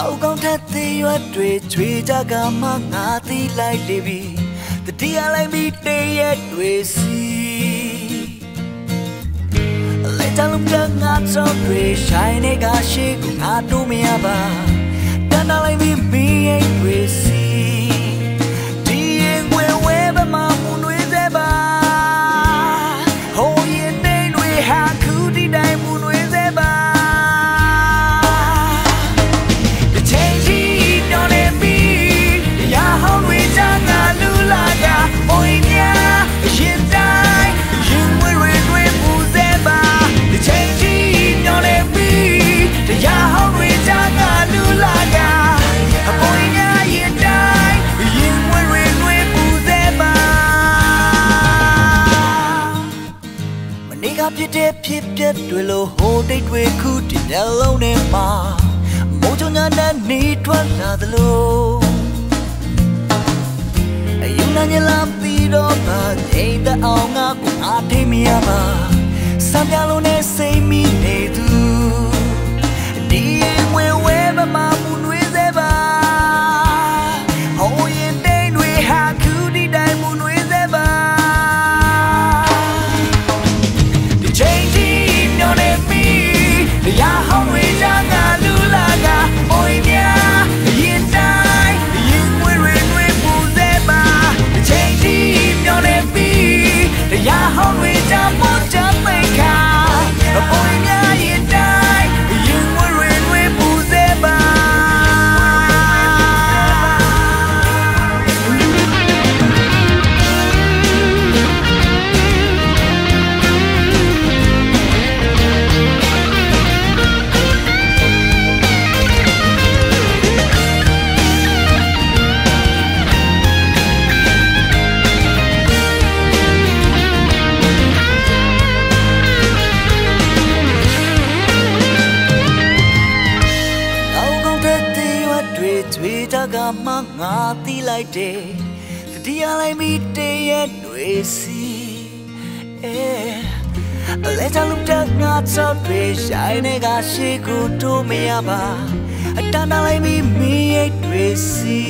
ကောက်ကောက်ထက်သေးရွက်တွေချွေကြကမှငါသိလိုက်လေပြီတတိယလိုက်ပြီးတည့်ရက်တွေစီလက်တလုံးကငါစောတွေရှိုင်းနေကရှိကိုငါတို့မရပါတန်တာလိုက်ပြီးမီးရိပ်တွေစီ ဖြစ်တဲ့ဖြစ်ပျက်တွေလို့ဟိုတိတ်တွေခုဒီမျက်လုံးထဲမှာမိုးချုံညာနဲ့နေထွက်လာသလိုအယူနာညလာပြီးတော့ဗာအိမ်တအောင်ငါကိုအားထိမရပါစံပြလုံးနဲ့စိတ်မိနေသူ ကြွေကြကမှငါတီးလိုက်တယ်တတိယလိုက်ပြီးတည့်ရက်တွေစီအဲအလဲချလုံးတဲ့ငါချောက်တွေရှိုင်းနေကရှိကိုတို့မရပါအတန်းတလိုက်ပြီးမီးရိပ်တွေစီ